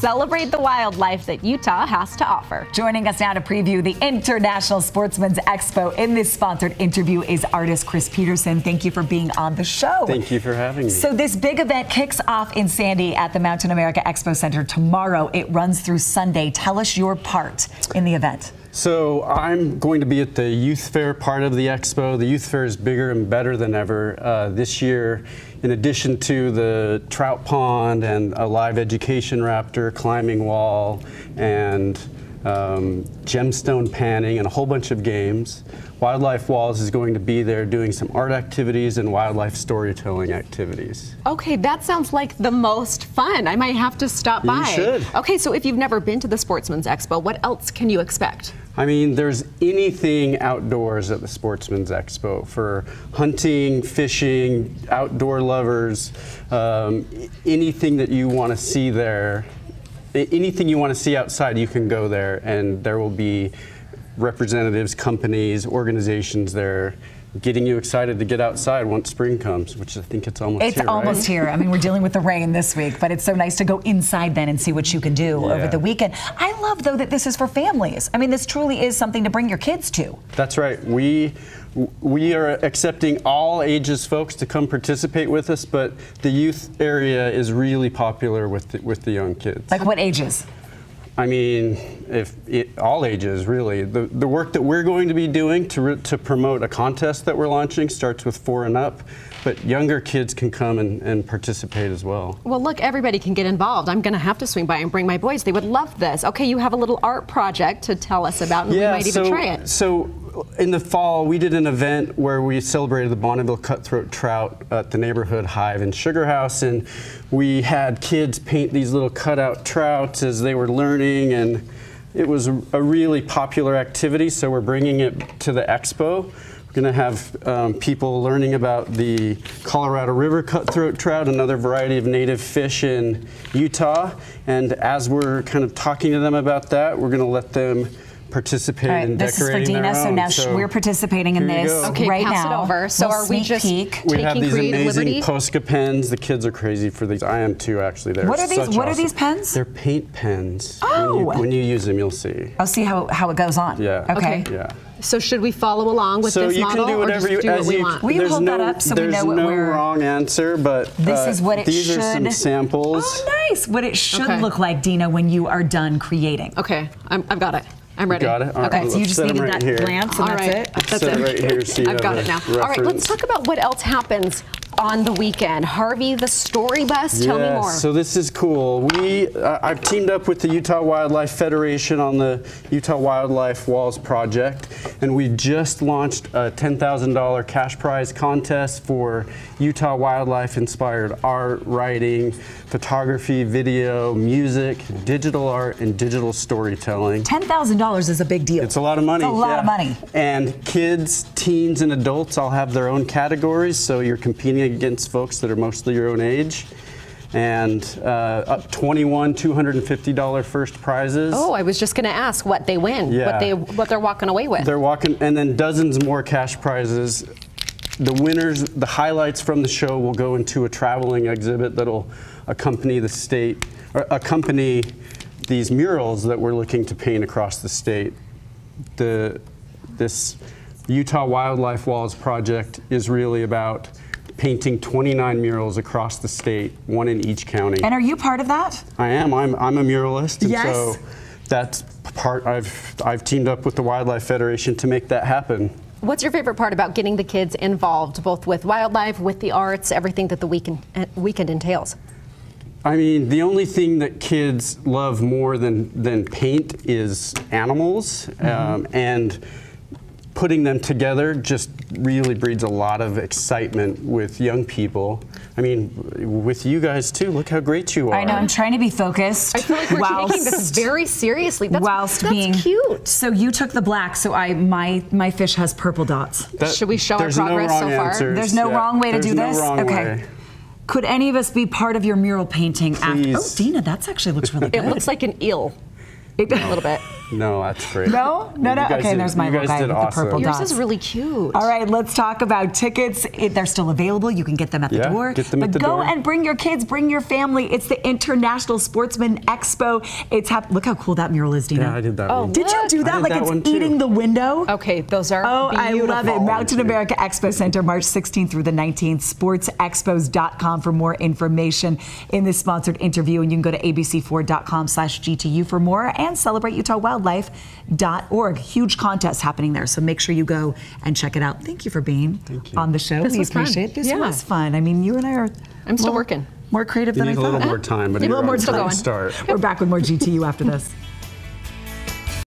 celebrate the wildlife that Utah has to offer. Joining us now to preview the International Sportsmen's Expo in this sponsored interview is artist Chris Peterson. Thank you for being on the show. Thank you for having me. So, this big event kicks off in Sandy at the Mountain America Expo Center tomorrow. It runs through Sunday. Tell us your part in the event. So I'm going to be at the youth fair part of the expo. The youth fair is bigger and better than ever uh, this year. In addition to the trout pond and a live education raptor climbing wall and um, gemstone panning and a whole bunch of games. Wildlife Walls is going to be there doing some art activities and wildlife storytelling activities. Okay, that sounds like the most fun. I might have to stop by. You should. Okay, so if you've never been to the Sportsmen's Expo, what else can you expect? I mean, there's anything outdoors at the Sportsmen's Expo for hunting, fishing, outdoor lovers, um, anything that you want to see there. Anything you want to see outside, you can go there, and there will be representatives, companies, organizations there getting you excited to get outside once spring comes, which I think it's almost It's here. right? almost here. I mean, we're dealing with the rain this week, but it's so nice to go inside then and see what you can do over the weekend. I love, though, that this is for families. I mean, this truly is something to bring your kids to. That's right. We we are accepting all ages folks to come participate with us, but the youth area is really popular with the, with the young kids. Like what ages? I mean, if it, all ages really. The the work that we're going to be doing to to promote a contest that we're launching starts with four and up, but younger kids can come and, and participate as well. Well, look, everybody can get involved. I'm going to have to swing by and bring my boys. They would love this. Okay, you have a little art project to tell us about, and we might even so, try it. So in the fall, we did an event where we celebrated the Bonneville cutthroat trout at the neighborhood hive in Sugar House, and we had kids paint these little cutout trouts as they were learning, and it was a, really popular activity. So we're bringing it to the expo. We're going to have um, people learning about the Colorado River cutthroat trout, another variety of native fish in Utah. And as we're kind of talking to them about that, we're going to let them participate All right, in this is for Dina, their so now sh we're participating in this go. Okay, right pass it now. over. So Little are we sneak just- peek. we have these amazing liberty? Posca pens. The kids are crazy for these. I am too, actually. They're What are these- such what are these pens? They're paint pens. Oh. When you, when you use them, you'll see. I'll see how, how it goes on. Yeah. Okay. Okay. Yeah. So should we follow along with so this you model, can do or whatever just you do as what we you. want? Will you hold no, that up so we know what no we're- There's no wrong answer, but This uh, is what it these should. are some samples. Oh, nice. What it should Okay. look like, Dina, when you are done creating. Okay, I'm, I've got it. I'm ready. got it? All right, Okay, so you let's just needed right that here. glance, and All that's right. it. That's Set it. it right here so you I've have got it now. All right, let's talk about what else happens on the weekend. Harvey, the story bus. Tell me more. So this is cool. We uh, I've teamed up with the Utah Wildlife Federation on the Utah Wildlife Walls project, and we just launched a $10,000 cash prize contest for Utah wildlife inspired art, writing, photography, video, music, digital art, and digital storytelling. $10,000 is a big deal. It's a lot of money. It's a lot of money. And kids, teens, and adults all have their own categories, so you're competing against folks that are mostly your own age. And uh, up 21 $250 first prizes. oh, I was just going to ask what they win, Yeah. what they what they're walking away with. They're walking, and then dozens more cash prizes. The winners, the highlights from the show will go into a traveling exhibit that'll accompany the state, or accompany these murals that we're looking to paint across the state. The, this Utah Wildlife Walls project is really about painting 29 murals across the state, one in each county. and are you part of that? I am. I'm, I'm a muralist, and Yes. so that's part. I've I've teamed up with the Wildlife Federation to make that happen. What's your favorite part about getting the kids involved, both with wildlife, with the arts, everything that the weekend uh, weekend entails? I mean, the only thing that kids love more than than paint is animals, Mm-hmm. um, and putting them together just really breeds a lot of excitement with young people. I mean, with you guys too. Look how great you are. I know, I'm trying to be focused. I feel like we're taking this whilst- very seriously. That's, whilst that's being cute. So you took the black, so I my my fish has purple dots. That- Should we show our there's progress no so wrong far? Answers. There's no Yeah, wrong way to there's do no this. wrong okay. way. Could any of us be part of your mural painting? After? Oh, Dina, that's actually looks really good. It looks like an eel. A little bit. No, that's great. No? No, no. Okay, did- there's my little guy did with the purple awesome. dot. Yours is really cute. All right, let's talk about tickets. It- They're still available. You can get them at the Yeah, door. get them but at the go door. and bring your kids, bring your family. It's the International Sportsmen Expo. It's hap- look how cool that mural is, Dina. Yeah, I did that Oh, one. Did you do I that? did like that it's one too. eating the window? Okay, those are Oh, I love it. Mountain America Expo Center, March 16th through the 19th. SportsExpos.com for more information in this sponsored interview. And you can go to abc4.com slash GTU for more and celebrateutahwildlife.org. Huge contest happening there. So make sure you go and check it out. Thank you for being you. on the show. This we was fun. appreciate it. This Yeah. was fun. I mean, you and I are. I'm still more- working. More creative You than need I a thought. little more time, but A little more on a time. great start. We're back with more GTU after this.